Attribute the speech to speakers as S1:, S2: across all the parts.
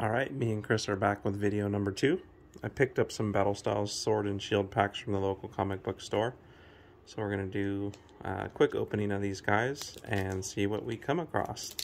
S1: Alright, me and Chris are back with video number two. I picked up some Battle Styles Sword and Shield packs from the local comic book store. So we're going to do a quick opening of these guys and see what we come across.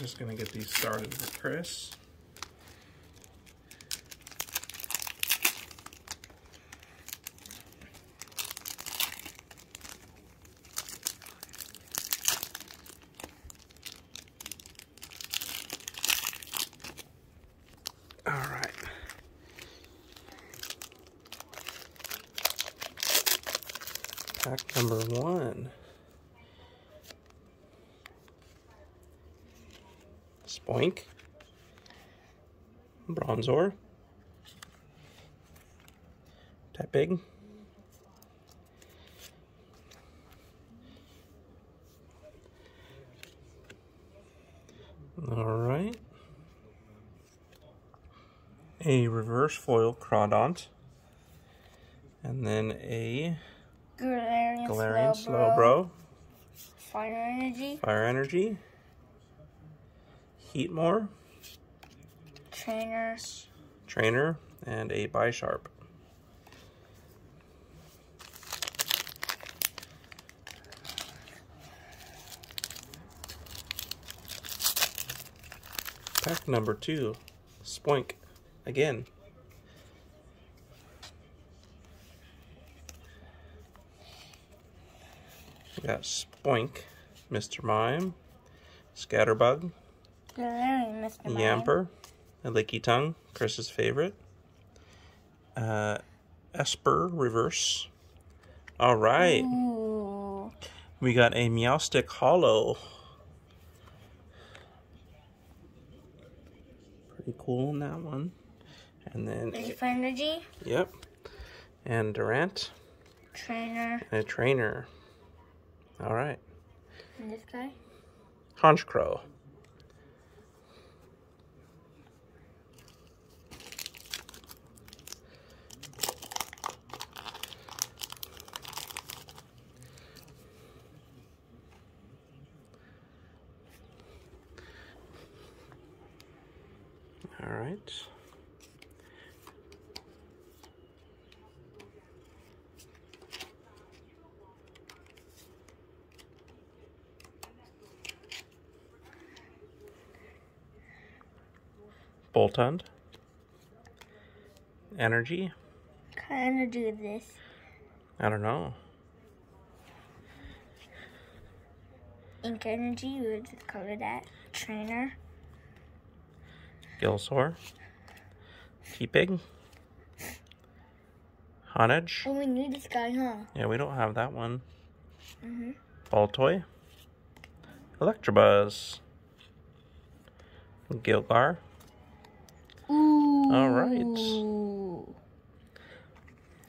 S1: Just going to get these started with Chris. All right. Pack number one. Spoink, Bronzor, Tepig, Alright. A reverse foil Crawdaunt. And then a
S2: Galarian,
S1: Galarian
S2: Slowbro.
S1: Slowbro.
S2: Fire Energy.
S1: Fire Energy. Heatmor.
S2: Trainer.
S1: Trainer. And a Bisharp. Pack number two. Spoink. Again. We got Spoink, Mr. Mime, Scatterbug, Yamper, a Lickitung, Chris's favorite. Uh, Espurr Reverse. All right,
S2: Ooh.
S1: we got a Meowstic Hollow. Pretty cool in that one. And then,
S2: Is it Fire Energy?
S1: yep, and Durant,
S2: Trainer.
S1: and a Trainer. All right,
S2: And this guy?
S1: Honchkrow. All right. Boltund. Energy.
S2: What kind of energy is this?
S1: I don't know.
S2: Ink Energy, we would just color that. Trainer.
S1: Gilsaur. Keeping. Honedge.
S2: Oh, we need this guy, huh?
S1: Yeah, we don't have that one.
S2: Mm-hmm.
S1: Baltoy. Electabuzz. Gligar.
S2: Ooh.
S1: All right.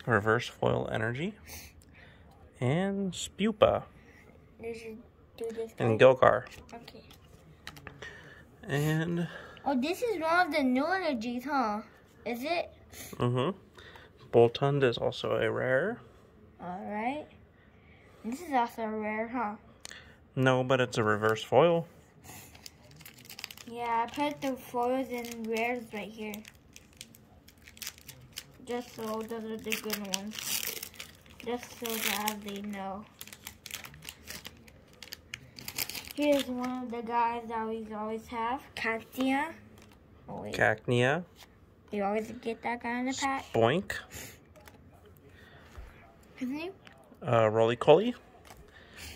S1: Reverse Foil Energy. And Spewpa.
S2: Did you do this guy?
S1: And Gligar.
S2: Okay.
S1: And,
S2: Oh, this is one of the new energies, huh? Is it?
S1: mm-hmm. Boltund is also a rare.
S2: Alright. This is also a rare, huh?
S1: No, but it's a reverse foil.
S2: Yeah, I put the foils and rares right here. Just so those are the good ones. Just so that they know. Here's one of the guys that we always have. Cactia. Oh wait,
S1: Cacnea.
S2: you always get that guy in the pack.
S1: Boink.
S2: His name?
S1: Uh, Roly-Poly.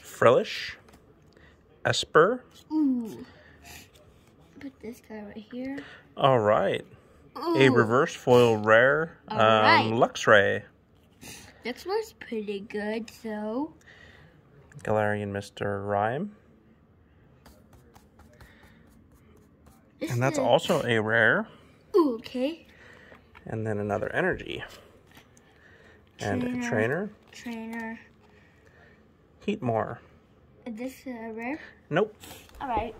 S1: Frillish. Espurr.
S2: Ooh. Put this guy right here.
S1: All right. A reverse foil rare. Um,
S2: Alright.
S1: Luxray.
S2: This one's pretty good, so.
S1: Galarian Mr.
S2: Rime.
S1: And that's also a rare.
S2: Ooh, okay.
S1: And then another energy. And
S2: Trainer.
S1: a trainer.
S2: Trainer.
S1: Heatmor.
S2: Is this a rare?
S1: Nope.
S2: Alright.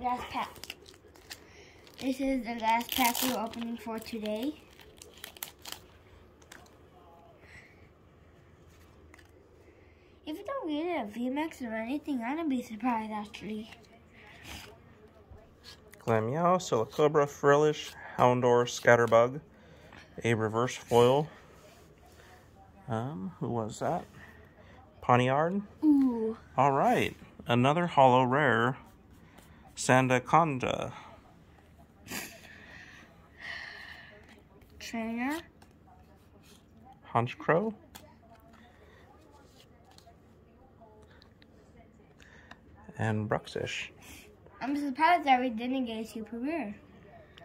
S2: Last pack. This is the last pack we're opening for today. If you don't get a VMAX or anything, I'm gonna be surprised actually.
S1: Glameow, Silicobra, Frillish, Houndour, Scatterbug, a reverse foil. Um, who was that? Pawniard.
S2: Ooh.
S1: All right, another hollow rare, Sandaconda.
S2: Trainer.
S1: Honchkrow. And Bruxish.
S2: I'm surprised that we didn't get a super rare.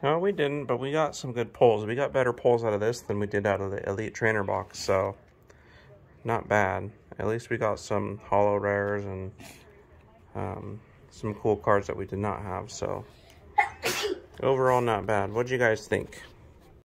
S1: No, we didn't, but we got some good pulls. We got better pulls out of this than we did out of the Elite Trainer box, so not bad. At least we got some hollow rares and um, some cool cards that we did not have, so overall not bad. What'd you guys think?